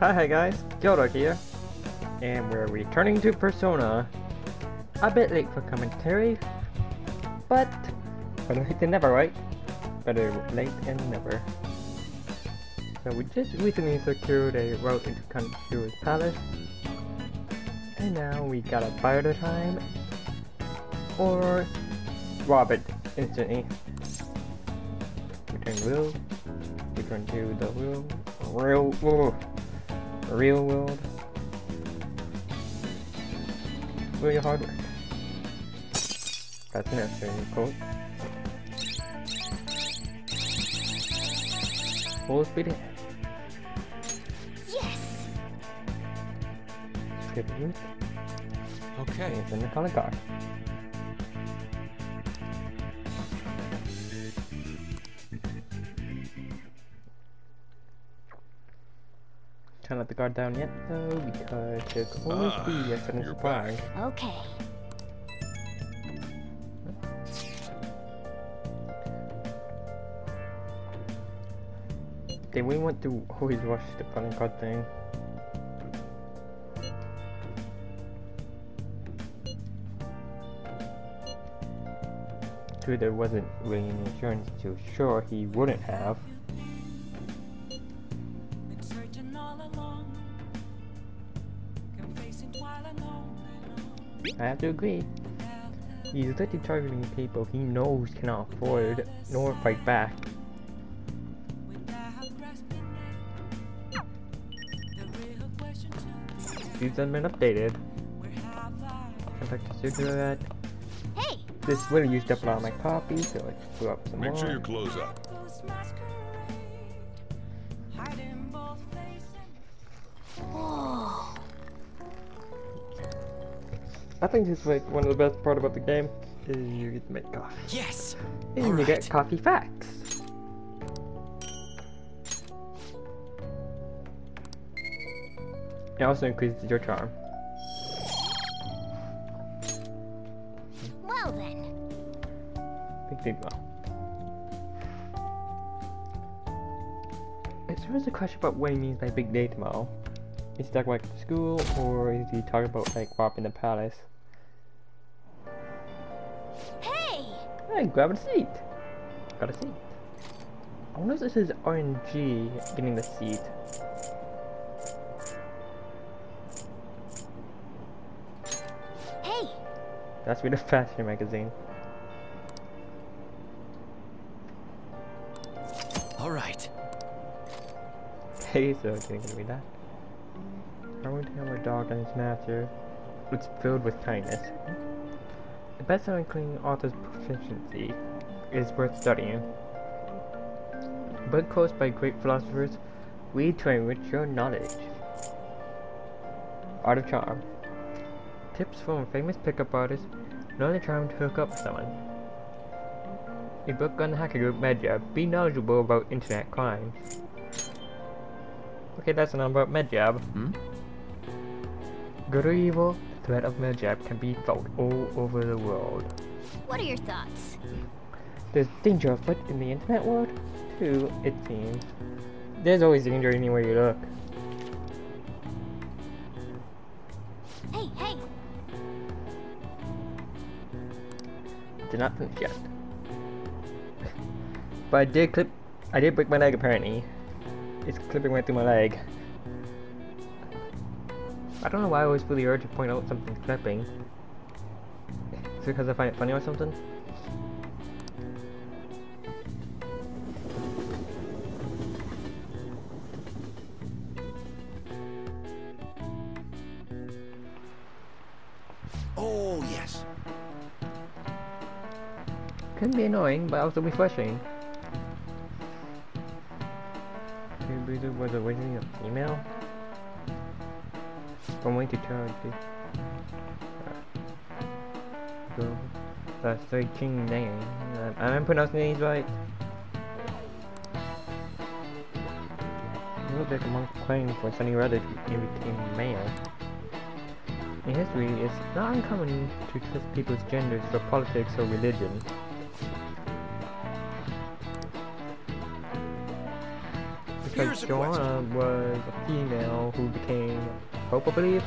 Hi hi guys, Gildog here, and we're returning to Persona. A bit late for commentary, but better late than never, right? Better late than never. So we just recently secured a route into Kaneshiro's palace, and now we gotta buy the time, or rob it instantly. Return wheel, return to the wheel, real, real world. Really hard work. That's necessary, quote. Full speed ahead. Yes! Skip the route. Okay. It's in the color car. Can't let the guard down yet though, because there could always Ah, be a sudden you're surprise. Okay. They wouldn't want to always rush the calling card thing. True, there wasn't really any insurance to sure he wouldn't have. I have to agree. He's literally targeting people he knows cannot afford nor fight back. without grasping it. The real question too, These have been updated. where have I Contact the cigarette. Hey! This really used up a lot of my coffee, so let's blew up some Make more. sure your clothes up. I think this is like one of the best part about the game is you get to make coffee. Yes. And you get coffee facts. It also increases your charm. Well then. Big deal. Is there is a question about what he means by big day tomorrow? Is he talking about school or is he talking about like robbing the palace? Hey! Hey, grab a seat. Got a seat. I wonder if this is RNG getting the seat. Hey! That's with a fashion magazine. All right. Hey, so it's gonna be that. I want to have a dog and his master. It's filled with kindness. The best-selling cleaning author's proficiency is worth studying. Book quotes by great philosophers, read to enrich your knowledge. Art of Charm. Tips from a famous pickup artist, know the charm to hook up with someone. A book on the hacker group Medjed, be knowledgeable about internet crimes. Okay, that's enough about Medjed. Hmm? Good or evil, the threat of Medjed can be felt all over the world. What are your thoughts? There's danger afoot in the internet world, too, it seems. There's always danger anywhere you look. Hey, hey! Did not finish yet. but I did clip. I did break my leg apparently. It's clipping right through my leg. I don't know why I always feel the urge to point out something clipping. Is it because I find it funny or something? Oh yes. Can be annoying, but also be refreshing. Kabuzu was originally a female. From way to charge. Go. That's the king name. Uh, I'm pronouncing these right. You look like a monk claiming for sunny weather to became male. In history, it's not uncommon to twist people's genders for politics or religion. Because Joanna was a female who became Pope, I believe.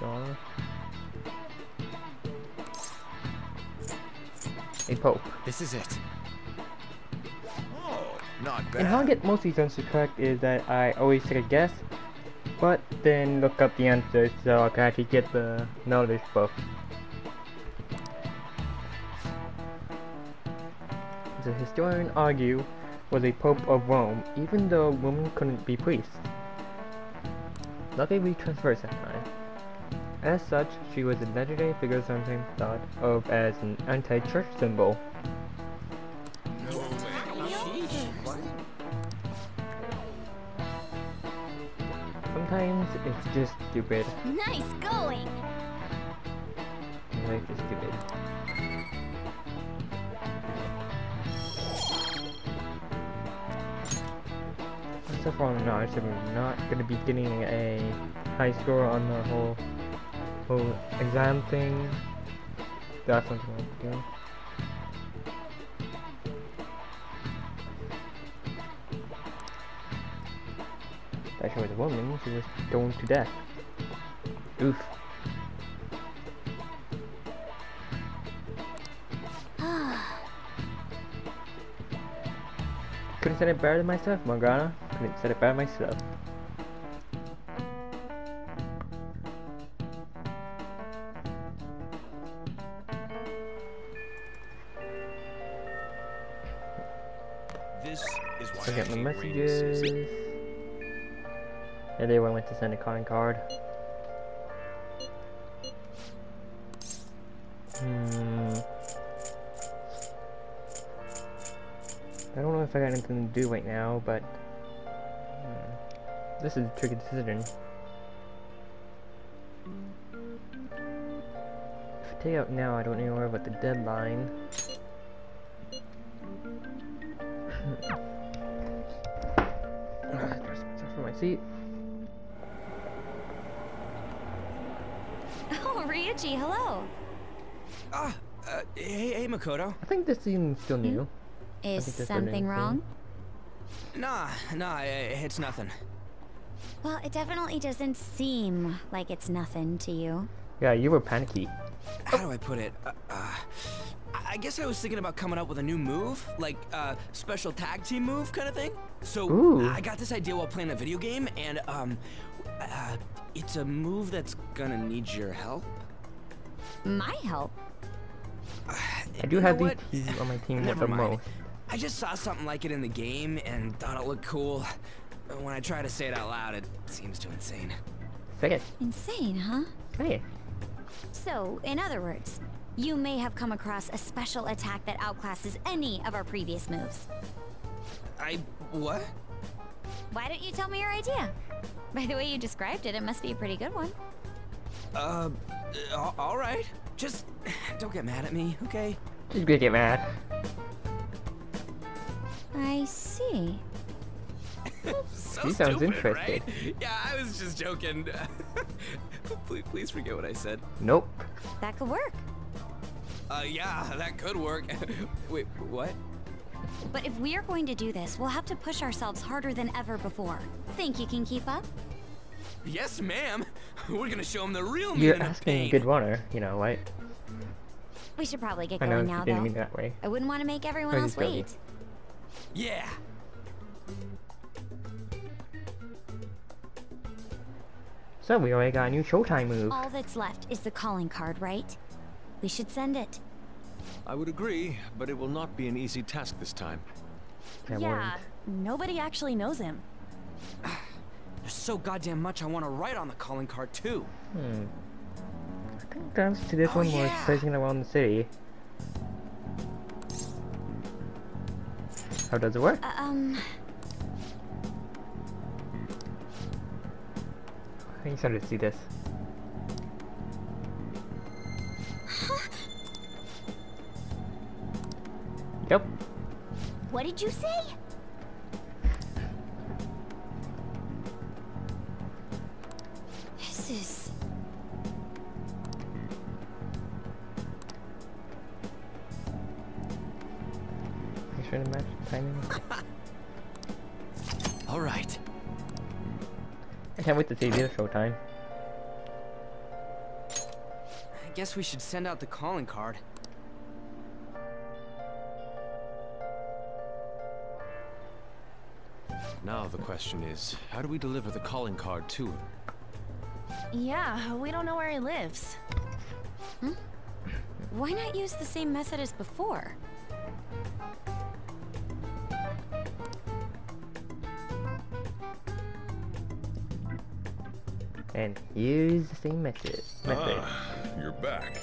Joanna. A Pope. This is it. Oh, not bad. And how I get most of these answers correct is that I always take a guess, but then look up the answers so I can actually get the knowledge buff. The historian argue was a pope of Rome, even though women couldn't be priests. Luckily we transversed that time. As such, she was a legendary figure sometimes thought of as an anti-church symbol. Sometimes it's just stupid. Nice going. Life is stupid. So far on the notch, so we're not gonna be getting a high score on the whole whole exam thing. That's something I'm doing. That she was a woman, she was stoned to death. Oof. Couldn't said it better than myself, Morgana. Said it better myself. This is why I got the hate messages. And everyone went to send a calling card. Hmm. I don't know if I got anything to do right now, but this is a tricky decision. If I take out now, I don't need to worry about the deadline. Dress myself for my seat. Oh, Ryuji, hello. Ah, uh, hey, hey, Makoto. I think this seems still new. Is think something wrong? Nah, nah, it's nothing. Well, it definitely doesn't seem like it's nothing to you. Yeah, you were panicky. How do I put it? Uh, uh, I I guess I was thinking about coming up with a new move, like uh, special tag team move kind of thing. So Ooh. I got this idea while playing a video game, and um, uh, it's a move that's gonna need your help. My help. I do You have know these on my team with Never the mind. most. I just saw something like it in the game and thought it looked cool. But When I try to say it out loud, it seems too insane. Say it. Insane, huh? Say it. So, in other words, you may have come across a special attack that outclasses any of our previous moves. I what? Why don't you tell me your idea? By the way you described it, it must be a pretty good one. Uh, uh, all right. Just don't get mad at me, okay? Just gonna get mad. I see. So She sounds stupid, interested. right? Yeah, I was just joking. please, please forget what I said. Nope. That could work. Uh, yeah, that could work. Wait, what? But if we are going to do this, we'll have to push ourselves harder than ever before. Think you can keep up? Yes, ma'am. We're gonna show him the real You're meaning of asking a pain. good runner, you know, right? We should probably get I know going you now, didn't though. mean it that way. I wouldn't want to make everyone Oh, else wait. Yeah. So we already got a new Showtime move. All that's left is the calling card, right? We should send it. I would agree, but it will not be an easy task this time. I yeah, nobody actually knows him. There's so goddamn much I want to write on the calling card too. Hmm. I think the answer to this Oh, one was yeah. placing around the city. How does it work? Uh, um, I excited to see this. Yep. what did you say? This is... Make sure to match the timing. All right. I can't wait to see this showtime. I guess we should send out the calling card. Now the question is, how do we deliver the calling card to him? Yeah, we don't know where he lives. Hmm? Why not use the same method as before? And use the same method. method. Ah, you're back.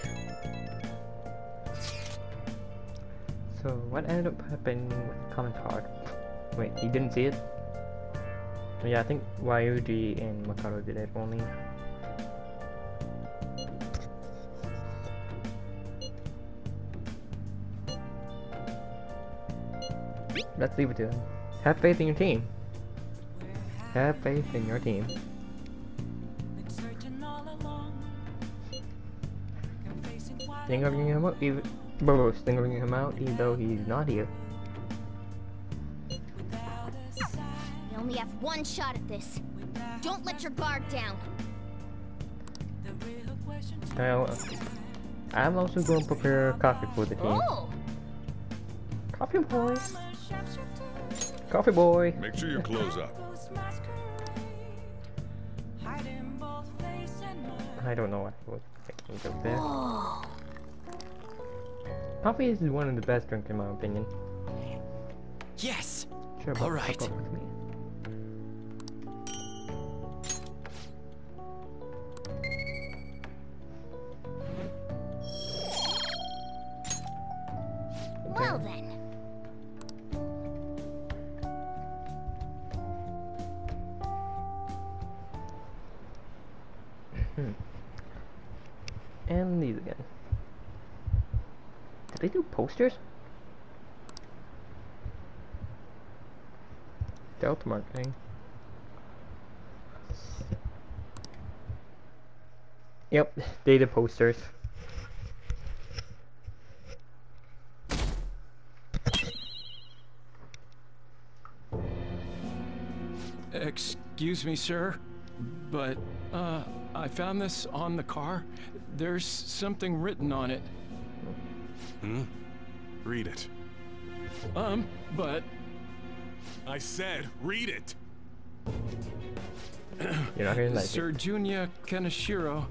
So what ended up happening with comment card? Wait, you didn't see it? Yeah, I think Ryuji and Makoto did it only. Let's leave it to them. Have faith in your team. Have faith in your team. Confessing why Singling him out, even bro, singling him out, even though he's not here. without You only have one shot at this. Don't let your guard down. the real question to Now, I'm also going to prepare coffee for the team. Oh! Coffee boy, coffee boy. Make sure your clothes up. ghost masquerade, hiding both face and mind. I don't know what I was thinking of there. Oh. Coffee is one of the best drinks in my opinion. Yes. Sure, All right. Yep, data posters. Excuse me, sir, but uh, I found this on the car. There's something written on it. Hmm? Read it. Um, but I said, read it. You're not gonna like. Sir Junya Kaneshiro,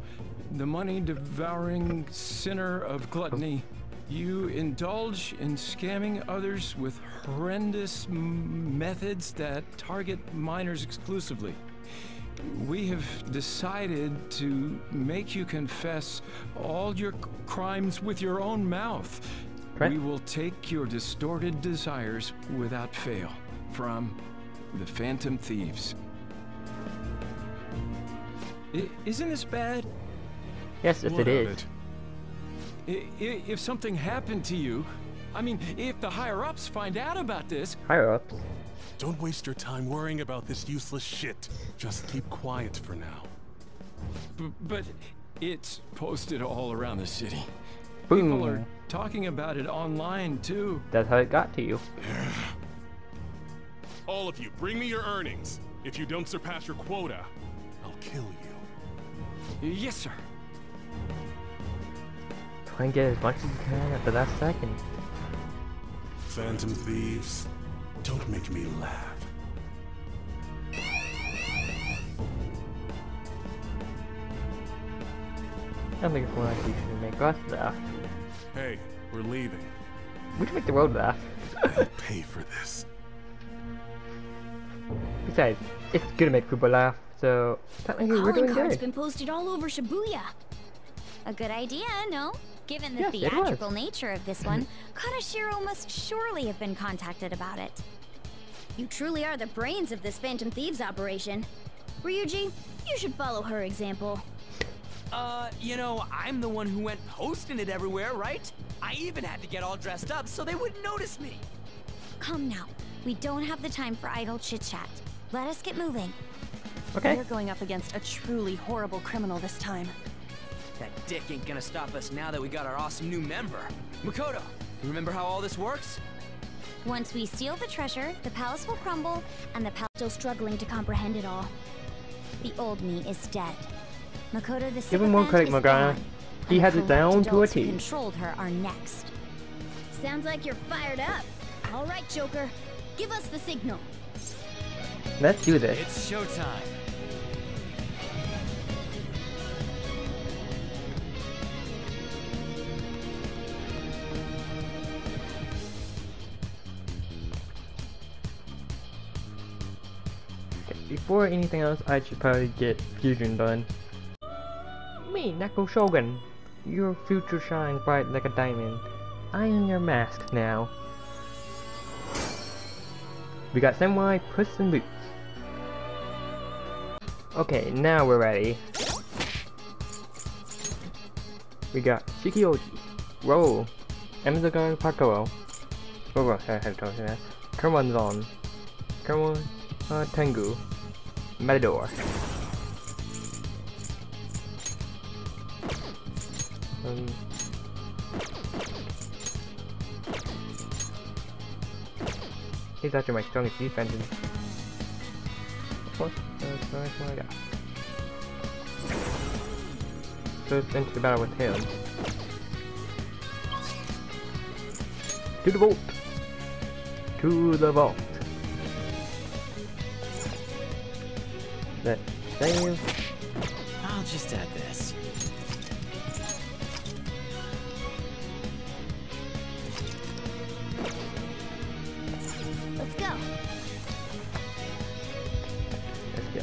the money-devouring sinner of gluttony, you indulge in scamming others with horrendous m- methods that target minors exclusively. We have decided to make you confess all your crimes with your own mouth. Correct. We will take your distorted desires without fail from the Phantom Thieves. I- isn't this bad? Yes, if What it of is. it? I- i- if something happened to you, I mean, if the higher ups find out about this, Higher ups. Don't waste your time worrying about this useless shit. Just keep quiet for now. b- but it's posted all around the city. People are talking about it online too. That's how it got to you. All of you, bring me your earnings. If you don't surpass your quota, I'll kill you. Yes, sir. Try and get as much as you can at the last second. Phantom thieves, don't make me laugh. I think it's one I should make us laugh. Hey, we're leaving. We should make the world laugh. I'll pay for this. Besides, it's gonna make people laugh, so technically we're Calling doing card's good. been posted all over Shibuya. A good idea, no? Given the Yes, theatrical nature of this one, Kaneshiro must surely have been contacted about it. You truly are the brains of this Phantom Thieves operation. Ryuji, you should follow her example. Uh, you know, I'm the one who went posting it everywhere, right? I even had to get all dressed up so they wouldn't notice me. Come now, we don't have the time for idle chit-chat. Let us get moving. Okay. We're going up against a truly horrible criminal this time. That dick ain't gonna stop us now that we got our awesome new member. Makoto, you remember how all this works? Once we steal the treasure, the palace will crumble, and the palace Still struggling to comprehend it all. the old me is dead. Makoto the Give him more sycophant credit, is Morgana. gone, He has it down to a adults who controlled her are next. Sounds like you're fired up. All right, Joker. Give us the signal. Let's do this. It's showtime. Before anything else, I should probably get fusion done. Me, Neko Shogun. Your future shines bright like a diamond. I am your mask now. We got Samurai, Puss in Boots. Okay, now we're ready. We got Shiki-Ouji, Roll, Amazon Pakoro, oh, I have to talk to that. Kermonzon, Kermon uh, Tengu, Matador. Um, he's actually my strongest defense. What? That's the nice one I got. So it's into the battle with him. To the vault! To the vault! Save. I'll just add this. Let's go. Let's go.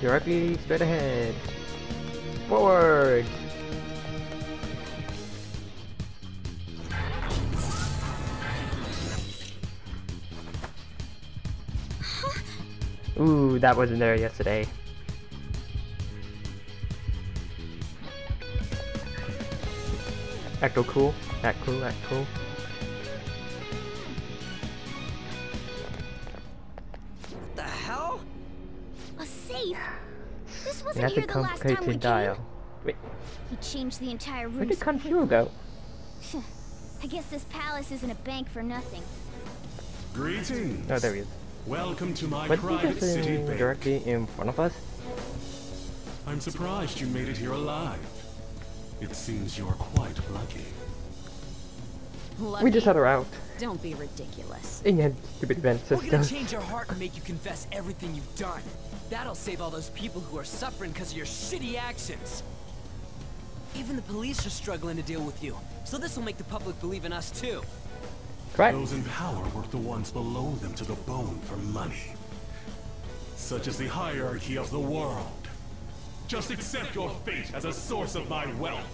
Directly straight ahead. Forward! Ooh, that wasn't there yesterday. Echo cool, act cool, act cool. What the hell? A safe. This wasn't That's here the last time we complicated came. dial. Wait, He changed the entire room. where did so Kaneshiro go? I guess this palace isn't a bank for nothing. Greetings. Oh, there he is. Welcome to my But he private just city in bank. directly in front of us? I'm surprised you made it here alive. It seems you're quite lucky. We just had her out. Don't be ridiculous. In your stupid event We're gonna change your heart and make you confess everything you've done. That'll save all those people who are suffering because of your shitty actions. Even the police are struggling to deal with you, so this will make the public believe in us too. Correct. Those in power work the ones below them to the bone for money. Such is the hierarchy of the world. Just accept your fate as a source of my wealth.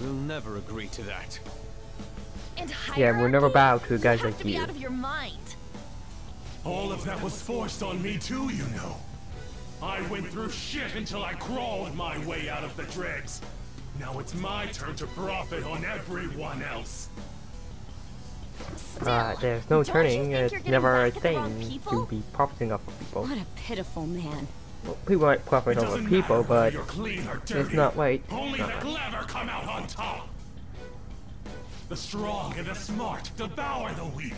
We'll never agree to that. And Yeah, we'll never bow to hierarchy? guys you have like to be you. out of your mind. All of that was forced on me too, you know. I went through shit until I crawled my way out of the dregs. Now it's my turn to profit on everyone else. Uh, there's no Don't turning. think It's never a back at the wrong thing to be profiting off of people. What a pitiful man. Well, people might profit It off of people, but you're clean or dirty. it's not right. Only the clever come out on top. The strong and the smart devour the weak.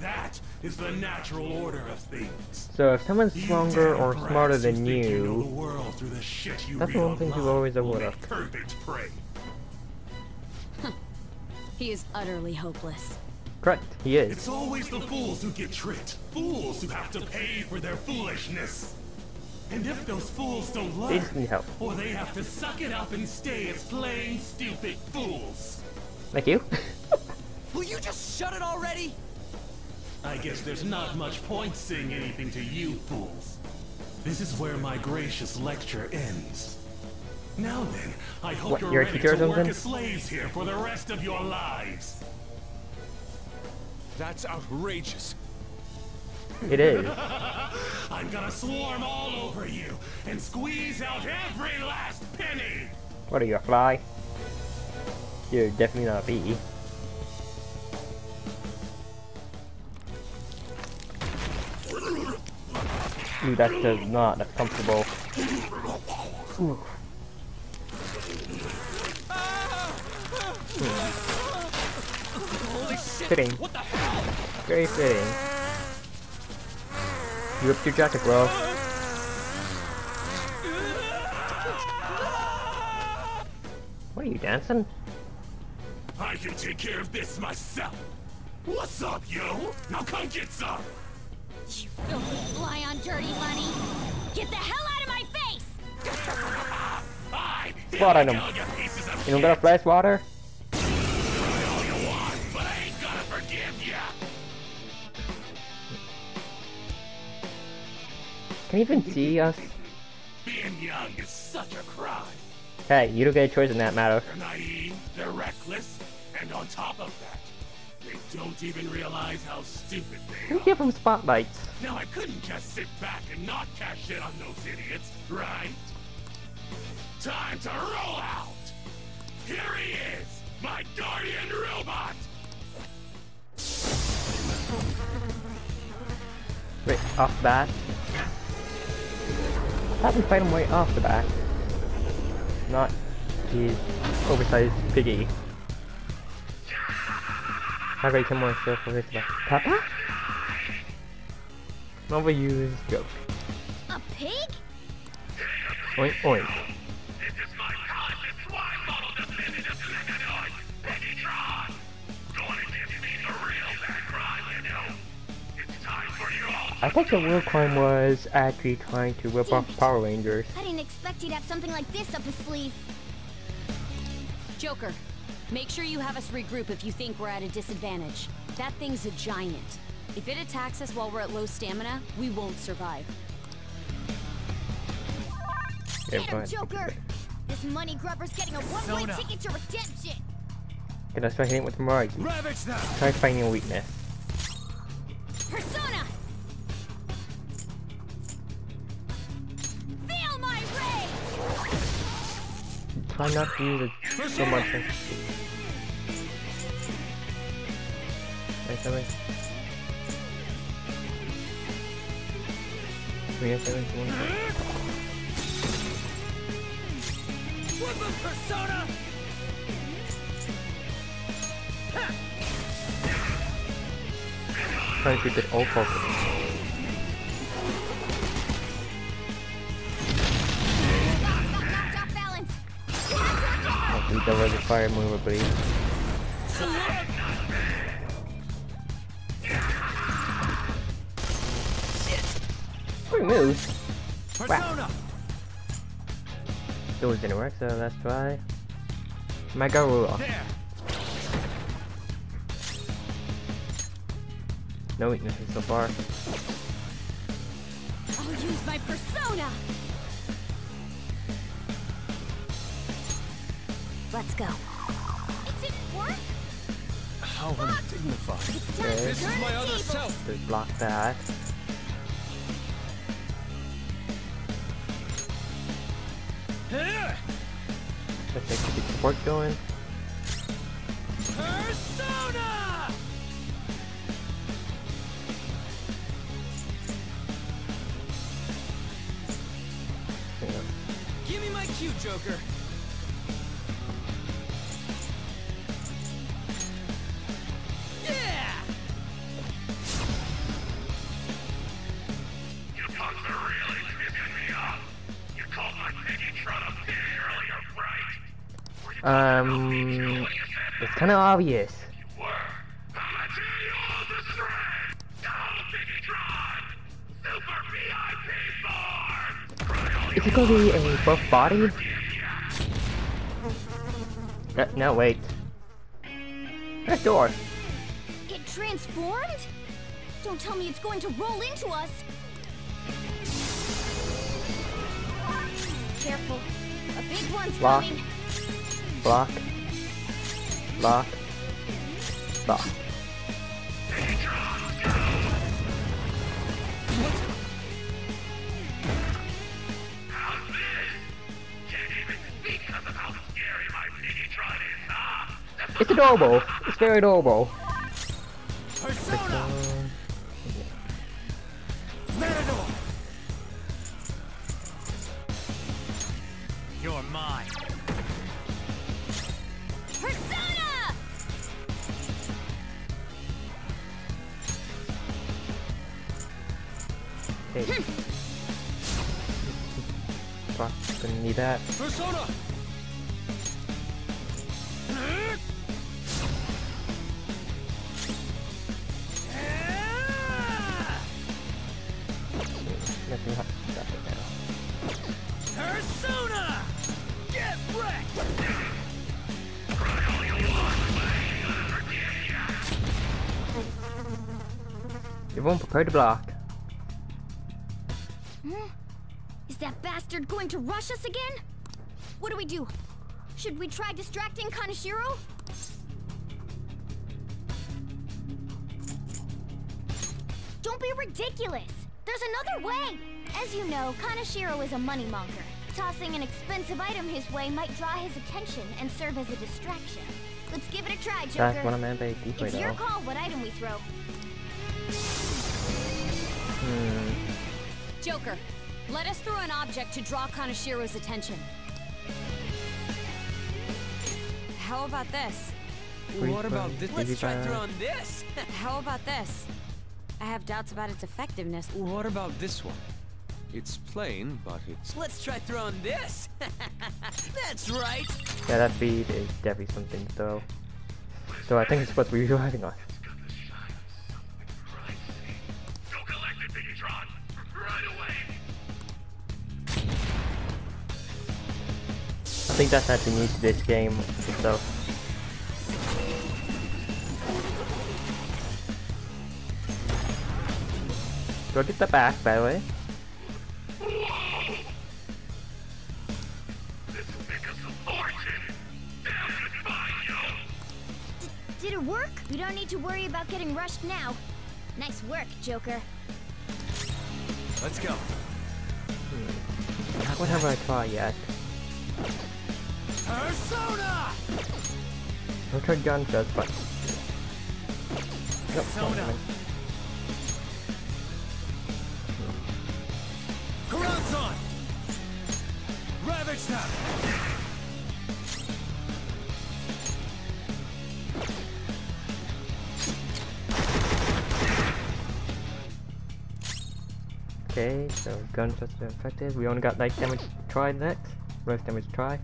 That is the natural order of things. So if someone's stronger or smarter than think you know the you, world through the shit you that's read one thing people online always will avoid make of. Prey. He is utterly hopeless. Correct, he is. It's always the fools who get tricked. Fools who have to pay for their foolishness. And if those fools don't They learn, just need help. or they have to suck it up and stay as plain stupid fools. Thank you? Will you just shut it already? I guess there's not much point saying anything to you fools. This is where my gracious lecture ends. Now then, I hope What, you're you're ready to work as slaves here for the rest of your lives. That's outrageous. It is. I'm gonna swarm all over you and squeeze out every last penny. What are you, a fly? You're definitely not a bee. Ooh, that does not. That's comfortable. Ooh. Fitting. Very fitting. You ripped your jacket, bro. What are you dancing? I can take care of this myself. What's up, yo? Now come get some. You filthy fly on dirty money! Get the hell out of my face! I What on him? kill you pieces You don't got a flash water? Can you even see us? Being young is such a crime. Hey, you don't get a choice in that matter. They're naive, they're reckless, and on top of that, they don't even realize how stupid they are. give them spotlights. Now I couldn't just sit back and not cash shit on those idiots, right? Time to roll out! Here he is, my guardian robot! Wait, off bat? Thought we fight him right off the back. Not his oversized piggy. How about you come on, so for this Papa? Overused joke. A pig? Oink oink. I thought the real crime was actually trying to rip off Power Rangers. I didn't expect you'd have something like this up his sleeve. Joker, make sure you have us regroup if you think we're at a disadvantage. That thing's a giant. If it attacks us while we're at low stamina, we won't survive. Get him. Joker! This money grubber's getting a one-way ticket to redemption! Can I start hitting with Maragi? Ravage them! Try finding a weakness. Try not to use it so much. Wait, seven. Three and seven, one. Woodland persona! Try to it all focused. I'll beat the other fire mover, please. Pretty moves. Persona! Those didn't work, so let's try. Mega Ruler. There! No weaknesses so far. I'll use my persona! Let's go. It didn't work? How undignified. It's time Okay. This is my other tables. self! Just block that. Here! Let's make the support going. Persona! There you go. Give me my cue, Joker! Um, it's kind of obvious. Were. I'ma tell you all the strength! Piggytron! Super VIP form! Is it gonna be a buff body? No, no wait. That door. It transformed? Don't tell me it's going to roll into us! Careful. A big one's Lock. coming. Is, huh? That's It's adorable. It's very adorable. That. Persona! Nothing hot stuff right now. Persona! Get wrecked! Everyone prepare to block. Is that bastard going to rush us Should we try distracting Kaneshiro? Don't be ridiculous! There's another way! As you know, Kaneshiro is a moneymonger. Tossing an expensive item his way might draw his attention and serve as a distraction. Let's give it a try, Joker. what I meant by decoy It's your call what item we throw. Hmm. Joker, let us throw an object to draw Kaneshiro's attention. How about this? Freeze What about this? baby Let's try burn. throwing this. How about this? I have doubts about its effectiveness. What about this one? It's plain, but it's... Let's try throwing this. That's right. Yeah, that speed is definitely something though. So I think it's supposed to be driving on. Go collect it, Piggytron! Right away! I think that's actually new to this game itself. Go get the back, by the way. This will make us a fortune! Damn it, Mario! Did it work? We don't need to worry about getting rushed now. Nice work, Joker. Let's go. What have I tried yet? Persona! Tried gunshots, but... Persona. Ravage them! Okay, so gunshots are effective. We only got light damage try next. Most damage try.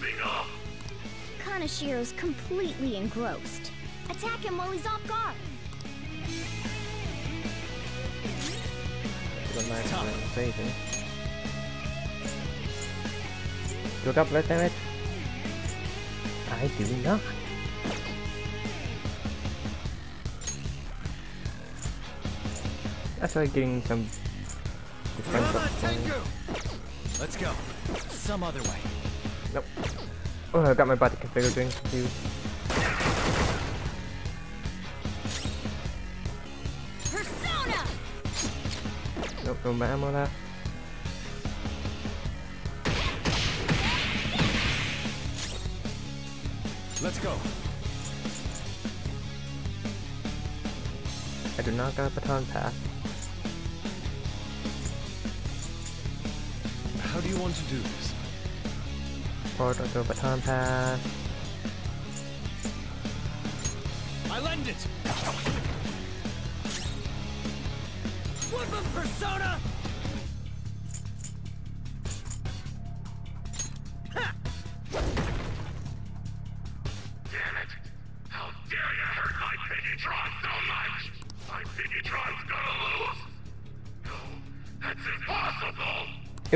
Thing off! Kaneshiro's completely engrossed. Attack him while he's off guard. Don't mind my invasion. Do I got blood damage? I do not. That's like getting some Let's go. Some other way. Nope. Oh, I got my body configured doing confused. Persona! Nope, no more ammo left. Let's go. I do not got a baton pass. You want to do this? Port onto a baton pass. I lend it. Him, Persona!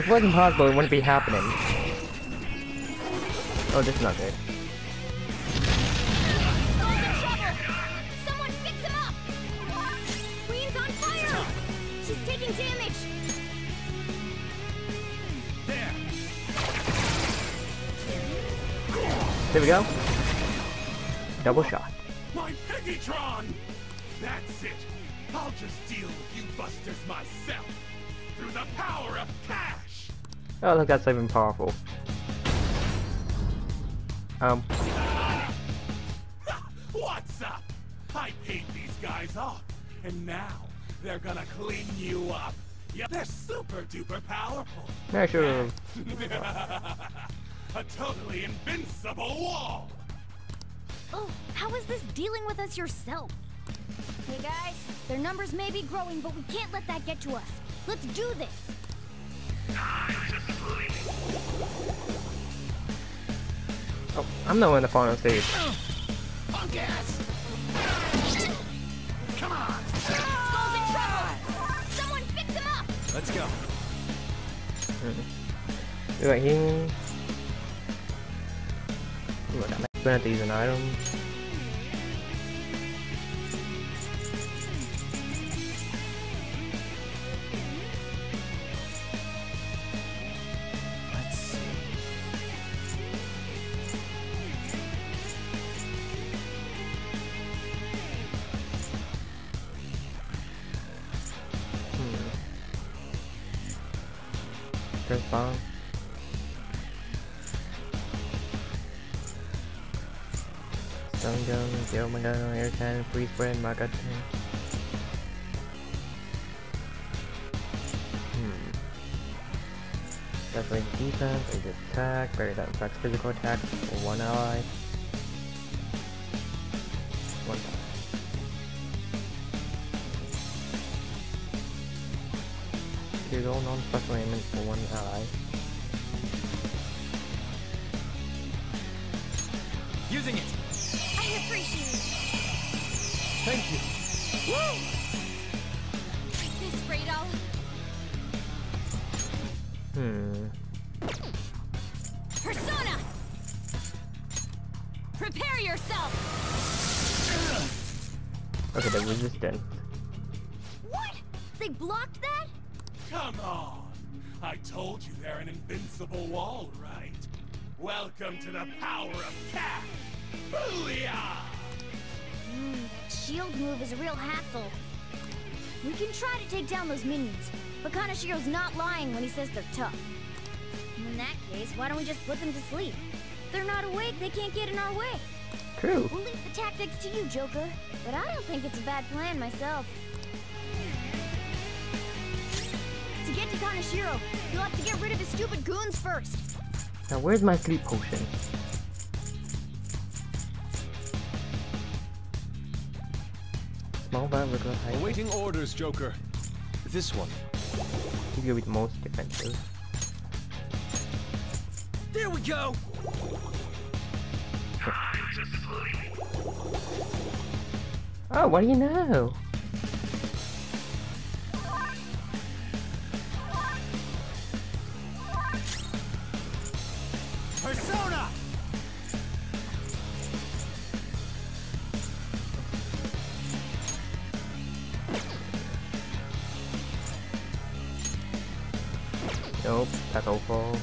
It wasn't possible, it wouldn't be happening. Oh, this is not good. There. We go. Double shot. My Piggytron! That's it! I'll just deal with you busters myself! Through the power of! Oh, look, that's even powerful. Um, What's up? I paid these guys off, and now they're gonna clean you up. Yeah, they're super duper powerful. Yeah, sure. A totally invincible wall. Oh, how is this dealing with us yourself? Hey guys, their numbers may be growing, but we can't let that get to us. Let's do this. Oh, I'm the one that falling on stage. Punk ass. Come on. Skull's in fix him up! Let's go. Như vậy. Nhưng cảm thấy quên là nói luôn. Air cannon, freeze spread, my god. Hmm. Definitely defense, I just attack, bury that affects physical attack for one ally. One time. Here's all non-special ailment for one ally. Using it. I appreciate it. Thank you. Like this, Radal. Hmm. Persona! Prepare yourself! Okay, the resistance. What? They blocked that? Come on. I told you they're an invincible wall, right? Welcome to the power of cash. Booyah! Hmm, that shield move is a real hassle. We can try to take down those minions, but Kaneshiro's not lying when he says they're tough. In that case, why don't we just put them to sleep? If they're not awake, they can't get in our way. True. We'll leave the tactics to you, Joker. But I don't think it's a bad plan myself. To get to Kaneshiro, you'll have to get rid of his stupid goons first. Now where's my sleep potion? Awaiting orders, Joker. This one. Gonna be most defensive. There we go! Oh, what do you know?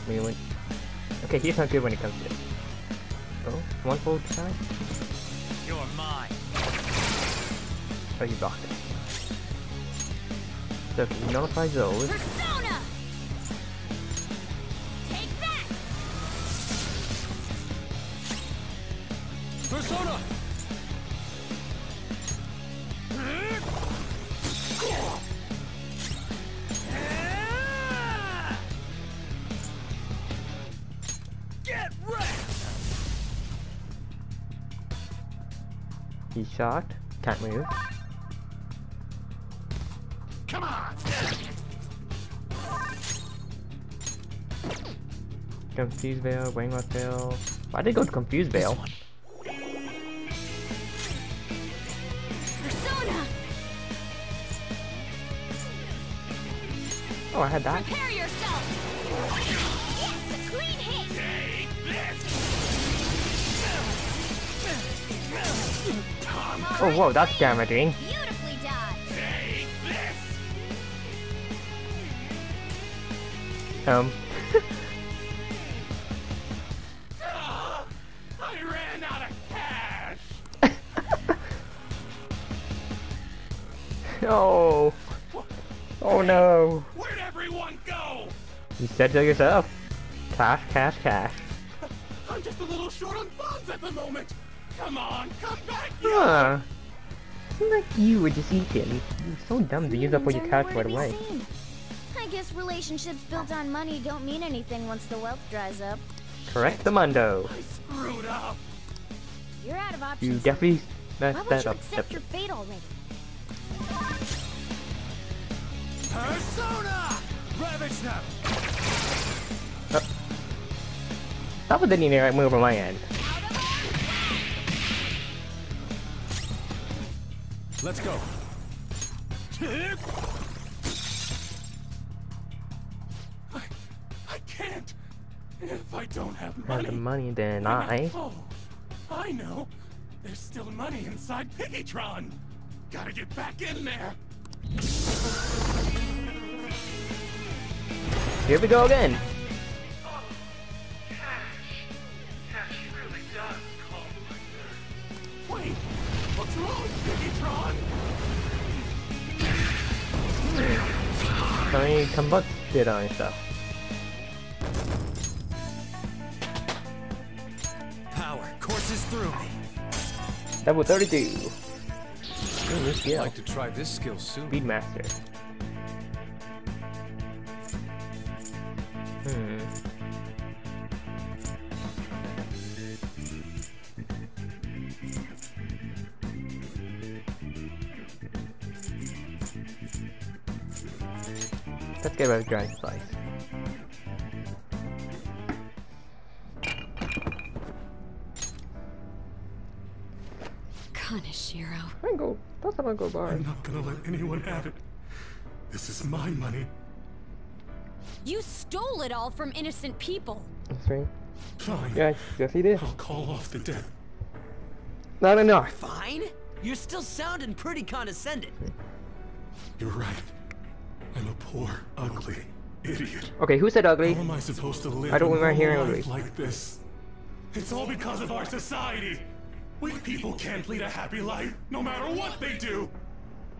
Awful. Me win. Okay, he's not good when it comes to it. Oh, one full time? You're mine. Oh, you blocked it. So if you nullify those, Persona! Take that! Persona! He's shocked, can't move. Come on! Confused Veil, Wainwright Veil. Why did they go to Confused Veil? Persona! Oh, I had that. Prepare yourself! Yes, a clean hit! Oh, whoa, that's damaging. Beautifully done! Um, Ah, I ran out of cash! oh. Oh no. Where'd everyone go? You said so yourself. Cash, cash, cash. Come on, come back, you! Ah. Huh. Seems like you were just eating. You're so dumb to use up all your hmm, cash right nowhere to be away. seen. I guess relationships built on money don't mean anything once the wealth dries up. Correct the mundo. Screwed up. You're out of options. You options. definitely Why messed won't that you up. accept your fate already? Persona! Ravage them! That was the right move on my end. Let's go. I, I can't. If I don't have money. the money, then I. Oh, I know. There's still money inside Piggytron. Gotta get back in there. Here we go again. Oh, cash really does call. Wait, what's wrong, Piggytron? Tony combusted on stuff. Power courses through me. Level 32. Ooh, new I'd skill. like to try this skill soon. Speedmaster. Let's get rid of Dragon Slice. Kaneshiro. I go. That's how I go bar. I'm not gonna let anyone have it. This is my money. You stole it all from innocent people. That's right. Fine. Yes, yes he did. I'll call off the debt. Not enough. Fine? You're still sounding pretty condescending. You're right. I'm a poor, ugly idiot. Okay, who said How ugly? am I supposed to live I don't a remember hearing normal ugly. like this? It's all because of our society. We people can't lead a happy life, no matter what they do.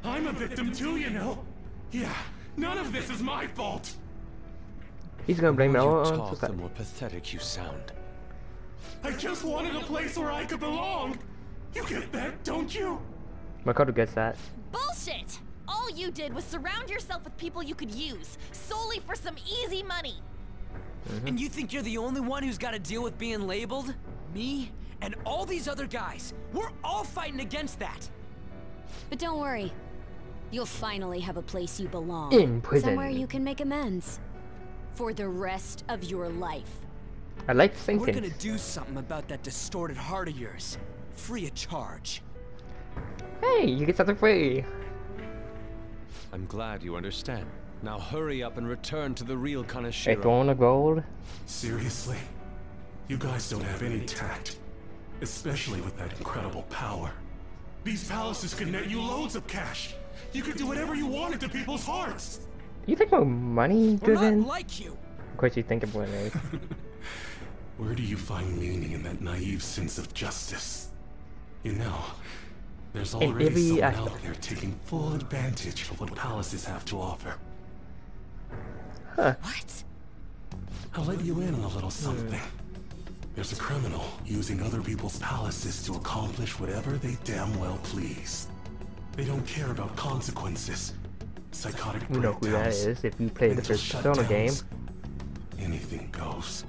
I'm a victim too, you know. Yeah, none of this is my fault. He's gonna blame it The more all on talk, the more pathetic you sound. I just wanted a place where I could belong. You get that, don't you? My Makoto gets that. Bullshit! All you did was surround yourself with people you could use, solely for some easy money. Mm-hmm. And you think you're the only one who's got to deal with being labeled? Me? And all these other guys. We're all fighting against that. But don't worry. You'll finally have a place you belong. In prison. Somewhere you can make amends. For the rest of your life. I like thinking. We're gonna do something about that distorted heart of yours. Free of charge. Hey, you get something free. I'm glad you understand. Now hurry up and return to the real connoisseur. A Kaneshiro. throne of gold. Seriously? You guys don't have any tact. Especially with that incredible power. These palaces could net you loads of cash. You could do whatever you wanted to people's hearts. You think more money We're driven? not like you. Of course you think of what it is. Where do you find meaning in that naive sense of justice? You know, there's In already every someone aspect. out there taking full advantage of what palaces have to offer. Huh. What? I'll let you in on a little something. There's a criminal using other people's palaces to accomplish whatever they damn well please. They don't care about consequences. Psychotic You know who that breakdowns, is if you play the first Persona game. Anything goes.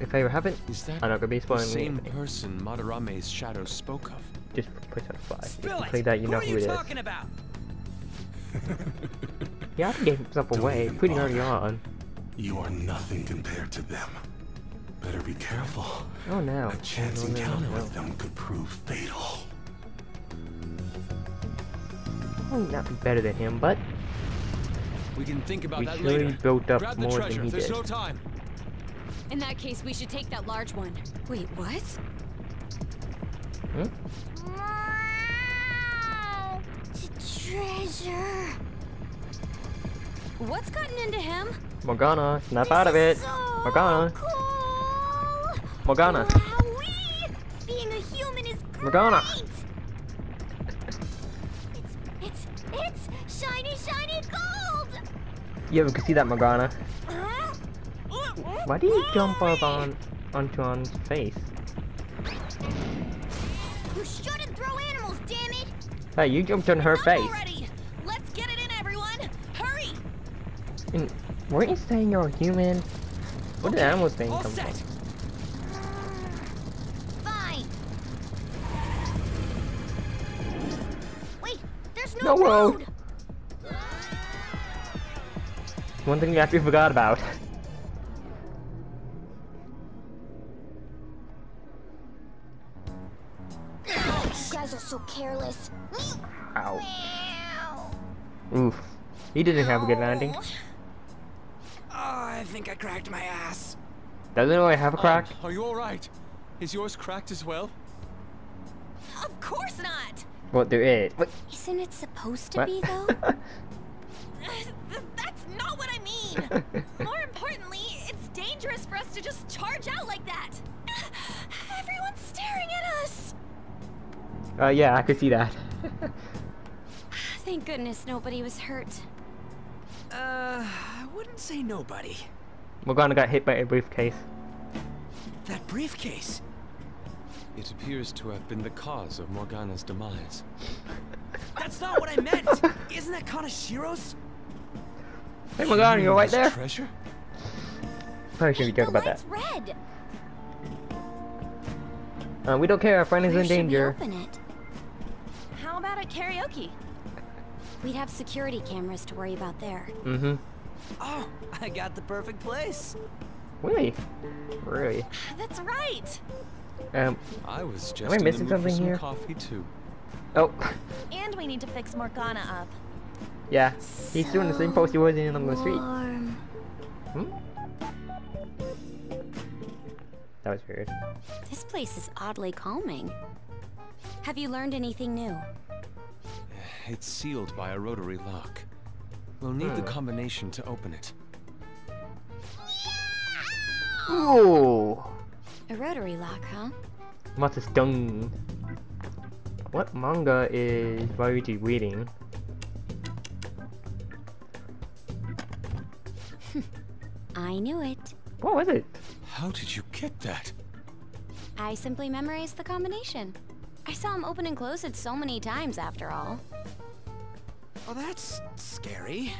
If I haven't, Is that I'm not gonna be the same anything. person Madarame's shadow spoke of? Just Persona 5. If Spill you it. play that, you Who know are who you it is. talking about? He already gave himself Don't away even pretty early on. You are nothing compared to them. Better be careful. Oh no. A chance No, no, no, encounter no. with them could prove fatal. Oh, not be better than him, but We can think about We that surely later. built up Grab the more than he There's did. no time. In that case, we should take that large one. Wait, what? hmm? Wow! Treasure! What's gotten into him? Morgana, snap This out of it. So Morgana, Cool! Morgana. Wowee! Being a human is great! Morgana. It's, it's, it's shiny, shiny gold! Yeah, we can see that Morgana. Why do you jump up on onto Ann's face? Hey, you jumped on her Enough face. already! Let's get it in, everyone! Hurry! And weren't you saying you're a human? Did Okay, animal thing all come set. from? Fine. Wait, there's No no, road. road. One thing you actually forgot about. You guys are so careless. Ow. Meow. Oof. He didn't have a good landing. Oh, I think I cracked my ass. Doesn't really have a crack. Um, are you alright? Is yours cracked as well? Of course not! What there is. What? Isn't it supposed to What? be, though? That's not what I mean! More importantly, it's dangerous for us to just charge out like that! Everyone's staring at us! uh, yeah, I could see that. Thank goodness nobody was hurt. Uh, I wouldn't say nobody. Morgana got hit by a briefcase. That briefcase. It appears to have been the cause of Morgana's demise. That's not what I meant. Isn't that Kaneshiro's? Hey, Morgana, you're right there. Treasure? Probably shouldn't be joking about that. light's red! Uh, we don't care. Our friend is Where in should we danger. open it? How about at karaoke? We'd have security cameras to worry about there. Mm-hmm. Oh, I got the perfect place. Really? Really? That's right! Um. I was just I in the missing mood something some here? coffee too. Oh. And we need to fix Morgana up. yeah. He's doing the same pose he was in on the street. Hmm? That was weird. This place is oddly calming. Have you learned anything new? It's sealed by a rotary lock. We'll need the Hmm. combination to open it. Ooh. A rotary lock, huh? Must have. What manga is Ryuji reading? I knew it. What was it? How did you get that? I simply memorized the combination. I saw him open and close it so many times after all. Oh, that's scary.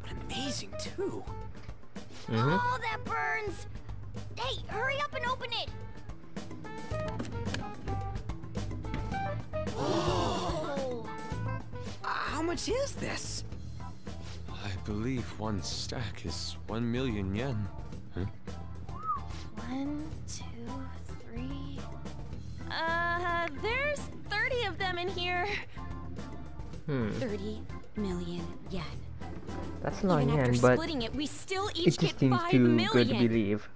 But amazing, too. Mm-hmm. Oh, that burns. Hey, hurry up and open it. Oh. How much is this? I believe one stack is one million yen. Huh? One, two, three. There's 30 of them in here. Hmm. 30 million yen. That's not Even after yen, but splitting it, we still it each just get seems five too million. good to believe.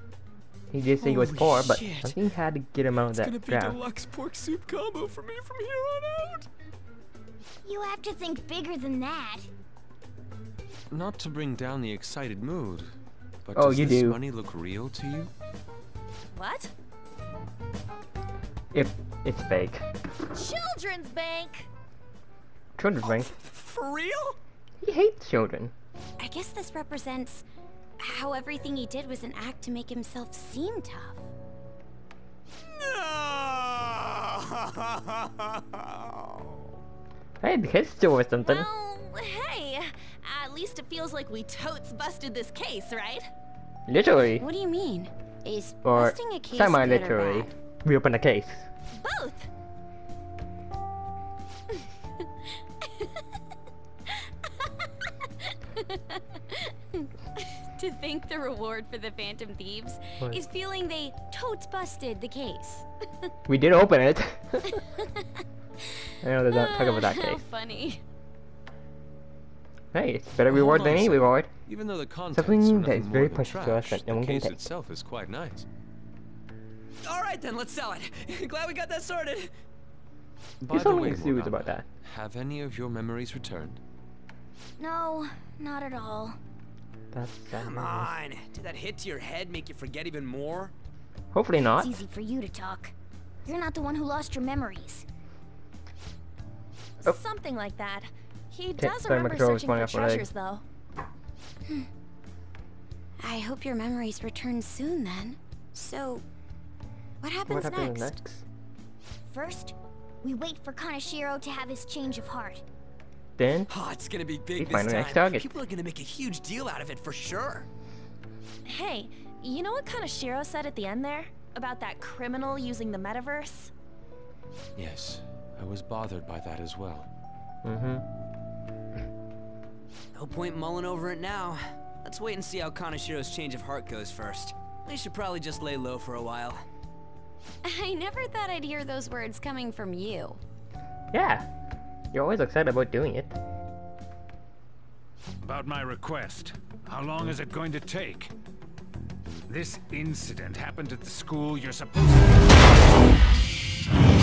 He did say he was Holy poor, but shit. I think he had to get him out of It's that gonna be draft. deluxe pork soup combo for me from here on out. You have to think bigger than that. Not to bring down the excited mood, but Oh, does you this do. money look real to you? What? If it's fake. Children's Bank! Children's bank. Oh, for real? He hates children. I guess this represents how everything he did was an act to make himself seem tough. No! Hey, the kid's or something. Well, hey, at least it feels like we totes busted this case, right? Literally. What do you mean? Is Or busting a case semi-literally. Bad? We open a case. Both! to think the reward for the Phantom Thieves What? is feeling they totes busted the case. We did open it. I know there's not talk about that How case. funny. Hey, it's better reward than a any reward. Even though the contents Something are that nothing is very more than precious to us that no one the can case take. itself is quite nice. All right then, let's sell it. Glad we got that sorted. By He's the only way, enthused Morgana, about that. have any of your memories returned? No, not at all. That's sad. Come on. Did that hit to your head make you forget even more? Hopefully not. It's easy for you to talk. You're not the one who lost your memories. Oh. Something like that. He Okay, does sorry, remember searching for off leg. treasures, though. Hmm. I hope your memories return soon then. So, what happens What happens next? next? First, We wait for Kaneshiro to have his change of heart. Then Oh, it's gonna be We big find this the next time. target. People are gonna make a huge deal out of it for sure. Hey, you know what Kaneshiro said at the end there? About that criminal using the metaverse? Yes, I was bothered by that as well. Mm-hmm. No point mulling over it now. Let's wait and see how Kaneshiro's change of heart goes first. We should probably just lay low for a while. I never thought I'd hear those words coming from you. Yeah. You're always excited about doing it. About my request. How long is it going to take? This incident happened at the school you're supposed to...